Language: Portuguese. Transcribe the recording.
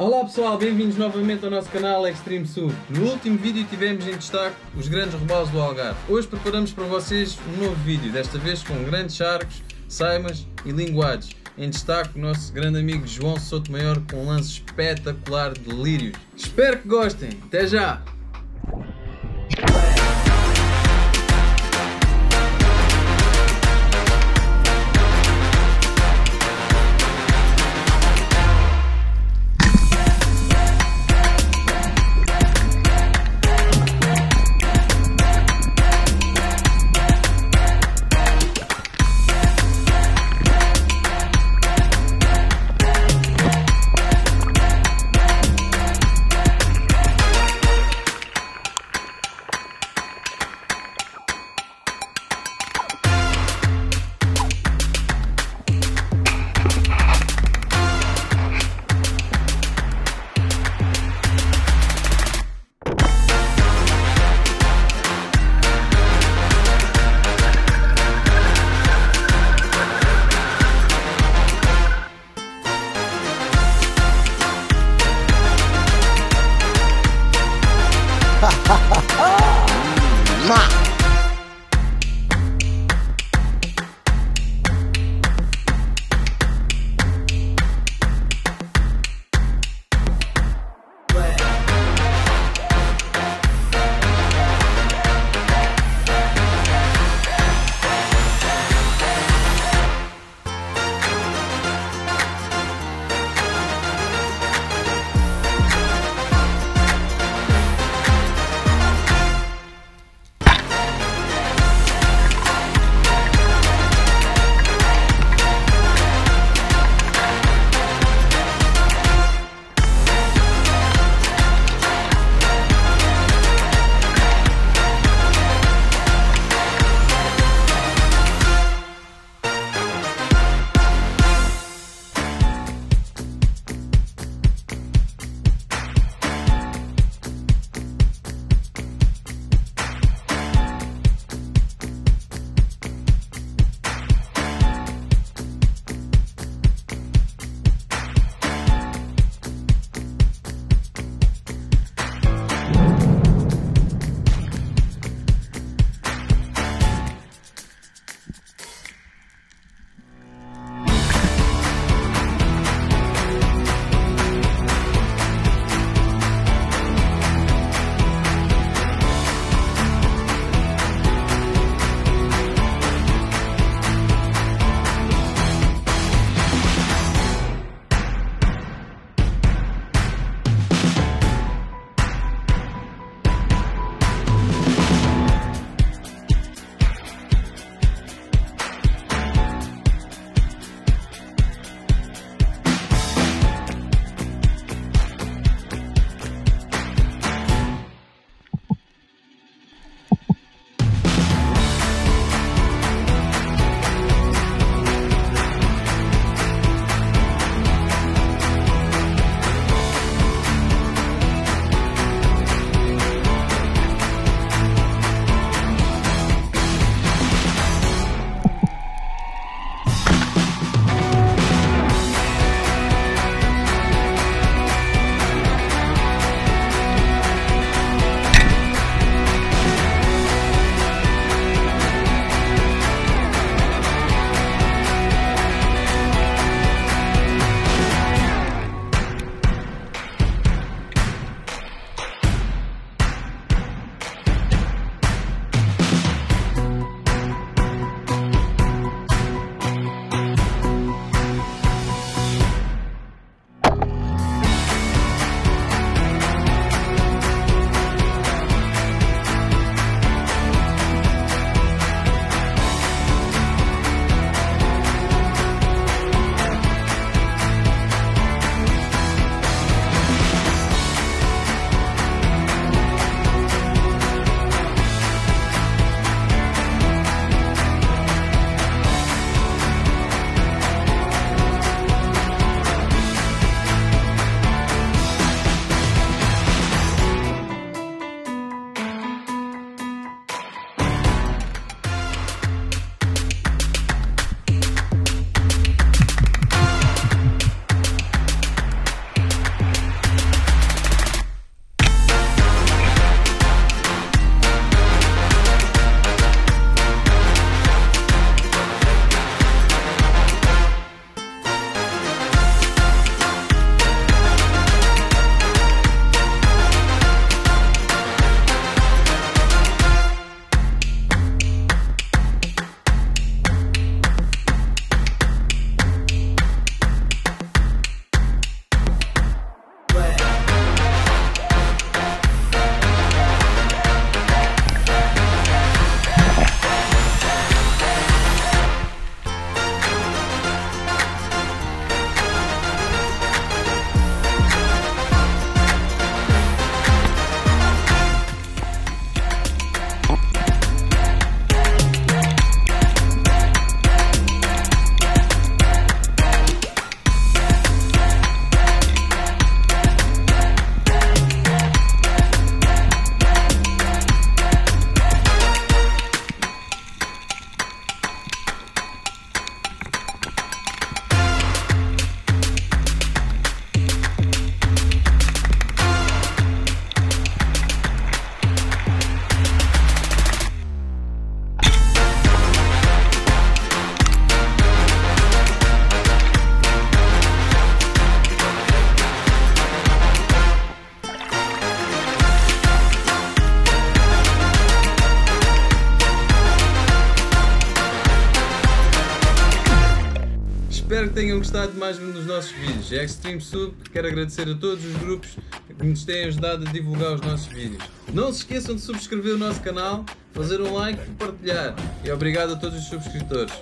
Olá pessoal, bem-vindos novamente ao nosso canal Extreme Sul. No último vídeo tivemos em destaque os grandes robalos do Algarve. Hoje preparamos para vocês um novo vídeo, desta vez com grandes charcos, saimas e linguados. Em destaque o nosso grande amigo João Sotomayor com um lance espetacular de lírios. Espero que gostem, até já! Que tenham gostado de mais um dos nossos vídeos. É Extreme Sub, quero agradecer a todos os grupos que nos têm ajudado a divulgar os nossos vídeos. Não se esqueçam de subscrever o nosso canal, fazer um like e partilhar. E obrigado a todos os subscritores.